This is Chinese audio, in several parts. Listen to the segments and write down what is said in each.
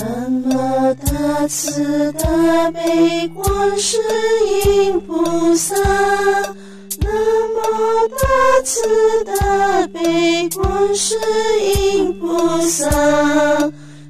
那么大慈大悲观世音菩萨，南无大慈大悲观世音菩萨，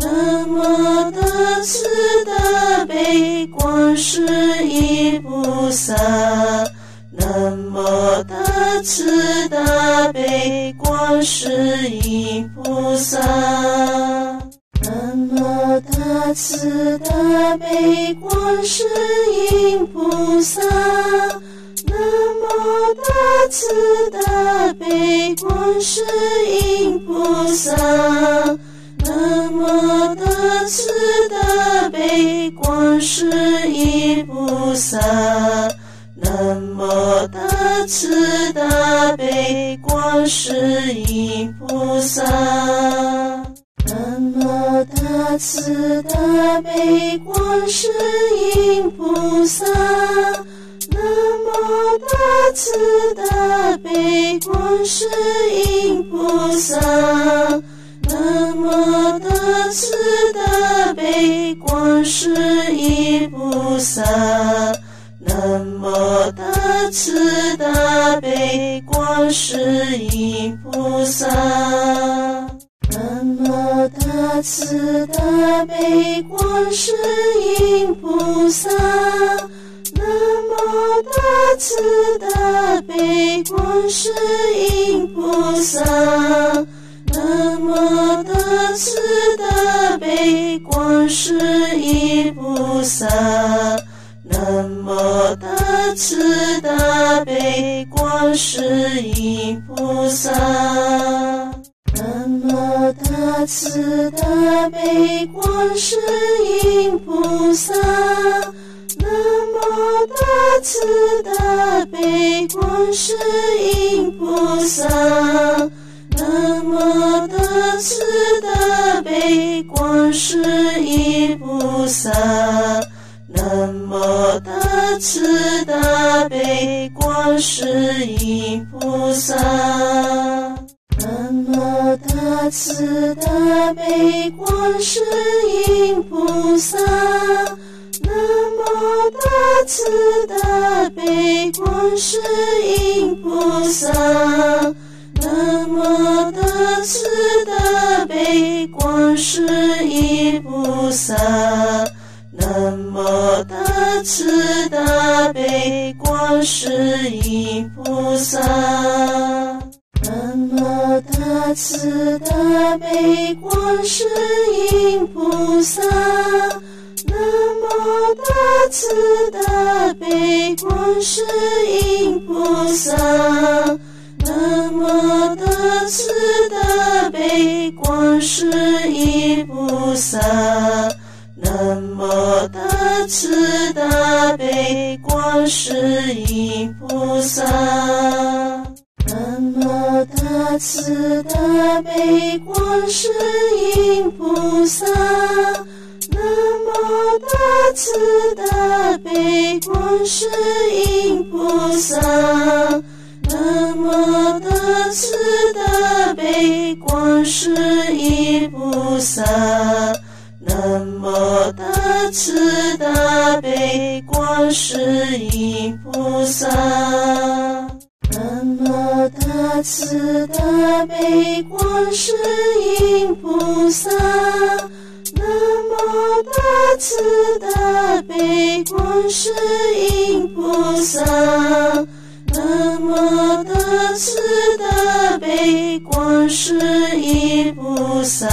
南无大慈大悲观世音菩萨，南无大慈大悲观世音菩萨。大慈大悲观世音菩萨，南无大慈大悲观世音菩萨，南无大慈大悲观世音菩萨，南无大慈大悲观世音菩萨。南无大慈大悲观世音菩萨，南无大慈大悲观世音菩萨，南无大慈大悲观世音菩萨，南无大慈大悲观世音菩萨。南无大慈大悲观世音菩萨，南无大慈大悲观世音菩萨，南无大慈大悲观世音菩萨，南无大慈大悲观世音菩萨。南无大慈大悲观世音菩萨，南无大慈大悲观世音菩萨，南无大慈大悲观世音菩萨，南无大慈大悲观世音菩萨。大慈大悲观世音菩萨，南无大慈大悲观世音菩萨，南无大慈大悲观世音菩萨，南无大慈大悲观世音菩萨。南无大慈大悲观世音菩萨，南无大慈大悲观世音菩萨，南无大慈大悲观世音菩萨，南无大慈大悲观世音菩萨。南无大慈大悲观世音菩萨，南无大慈大悲观世音菩萨，南无大慈大悲观世音菩萨，南无大慈大悲观世音菩萨。大慈大悲观世音菩萨，南无大慈大悲观世音菩萨，南无大慈大悲观世音菩萨，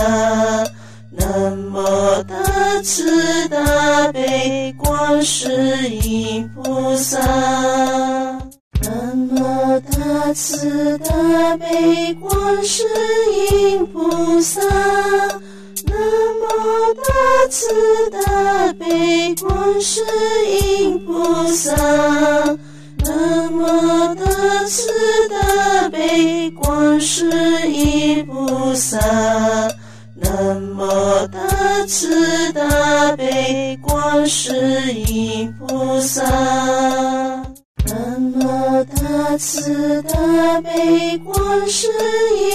南无大慈大悲观世音菩萨。南无大慈大悲观世音菩萨，南无大慈大悲观世音菩萨，南无大慈大悲观世音菩萨，南无大慈大悲观世音菩萨。南无大慈大悲观世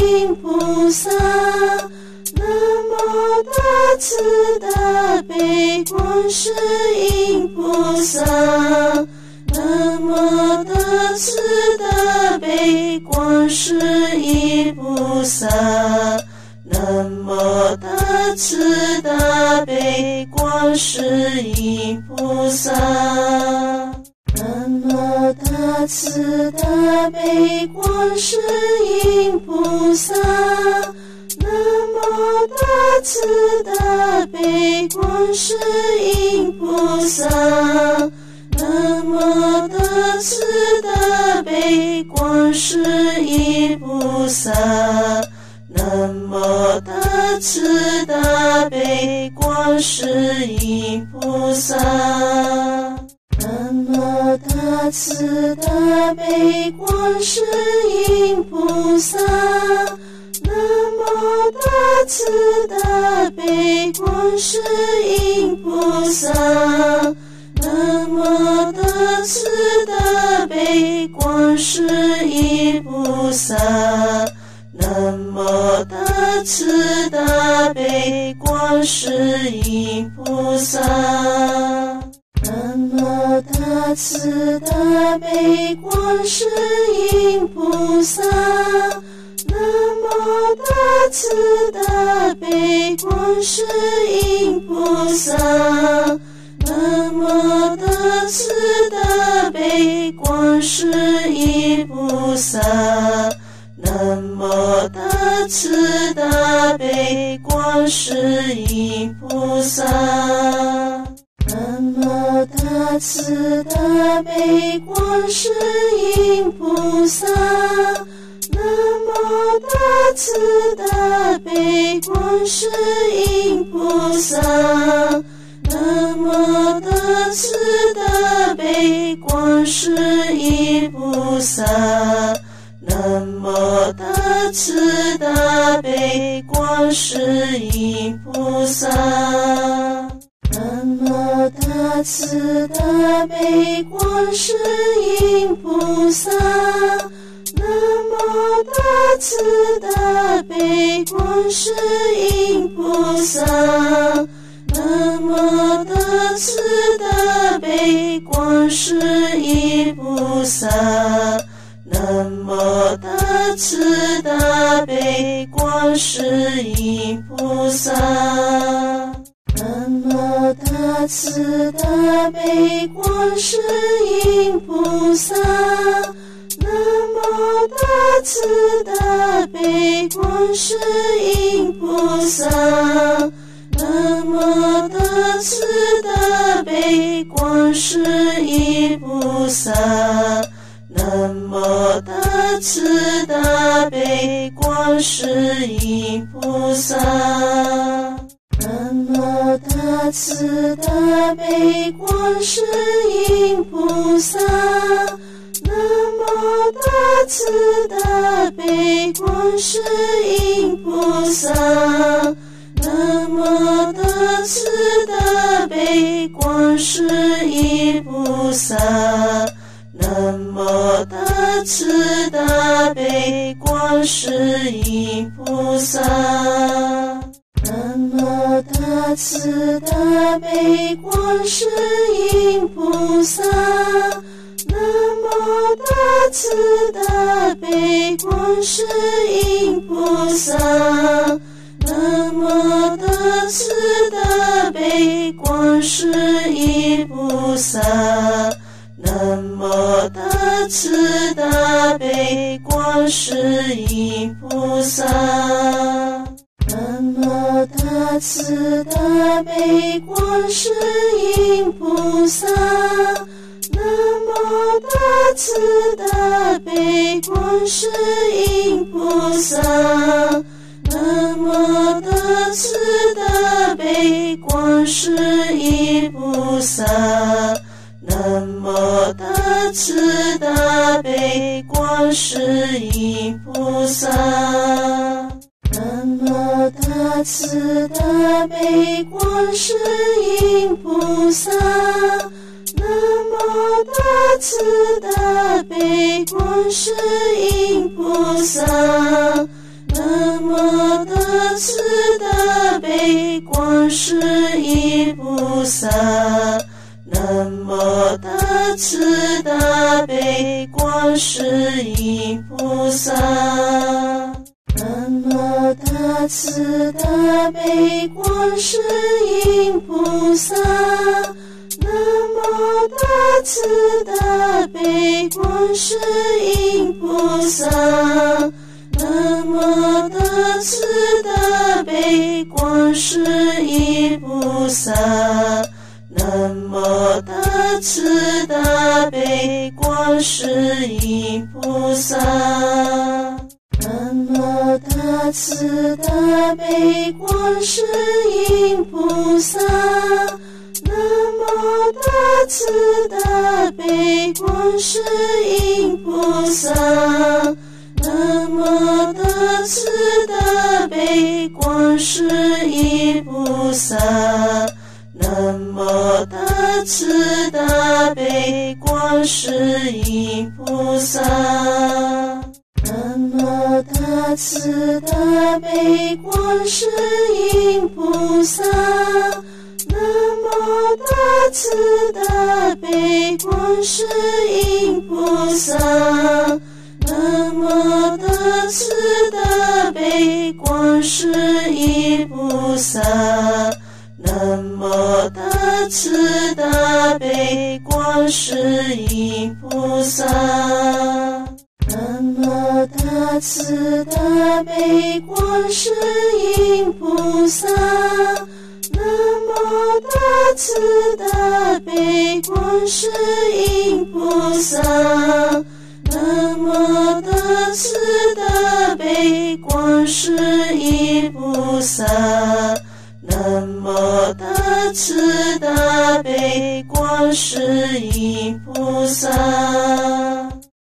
音菩萨，南无大慈大悲观世音菩萨，南无大慈大悲观世音菩萨，南无大慈大悲观世音菩萨，大慈大悲观世音菩萨。南无大慈大悲观世音菩萨，南无大慈大悲观世音菩萨，南无大慈大悲观世音菩萨，大慈大悲观世音菩萨。南无大慈大悲观世音菩萨，南无大慈大悲观世音菩萨，南无大慈大悲观世音菩萨，大慈大悲观世音菩萨。那么大慈大悲观世音菩萨，那么大慈大悲观世音菩萨，那么大慈大悲观世音菩萨，那么大慈大悲观世音菩萨。那么大慈大悲观世音菩萨，那么大慈大悲观世音菩萨，南无大慈大悲观世音菩萨，那么大慈大悲观世音菩萨。南无大慈大悲观世音菩萨，南无大慈大悲观世音菩萨，南无大慈大悲观世音菩萨，么大慈大悲观世音菩萨。那么大慈大悲观世音菩萨，那么大慈大悲观世音菩萨，南无大慈大悲观世音菩萨，那么大慈大悲观世音菩萨。那么大慈大悲观世音菩萨，那么大慈大悲观世音菩萨，那么大慈大悲观世音菩萨，那么慈大悲观世音菩萨。南无大慈大悲观世音菩萨，南无大慈大悲观世音菩萨，南无大慈大悲观世音菩萨，那么大慈大悲观世音菩萨。那么大慈大悲观世音菩萨，那么大慈大悲观世音菩萨，南无大慈大悲观世音菩萨，那么大慈大悲观世音菩萨。那么大慈大悲观世音菩萨，那那么的慈大悲观世音菩萨，那么大慈大悲观世音菩萨，南无大慈大悲观世音菩萨。南无大慈大悲观世音菩萨，南无大慈大悲观世音菩萨，南无大慈大悲观世音菩萨，大慈大悲观世音菩萨。南无大慈大悲观世音菩萨，南无大慈大悲观世音菩萨，南无大慈大悲观世音菩萨，那么大慈大悲观世音菩萨。那么大慈大悲观世音菩萨，那么大慈大悲观世音菩萨，那么大慈大悲观世音菩萨，那么大慈大悲观世音菩萨。那么大慈大悲观世音菩萨，那么大慈大悲观世音菩萨，那么大慈大悲观世音菩萨。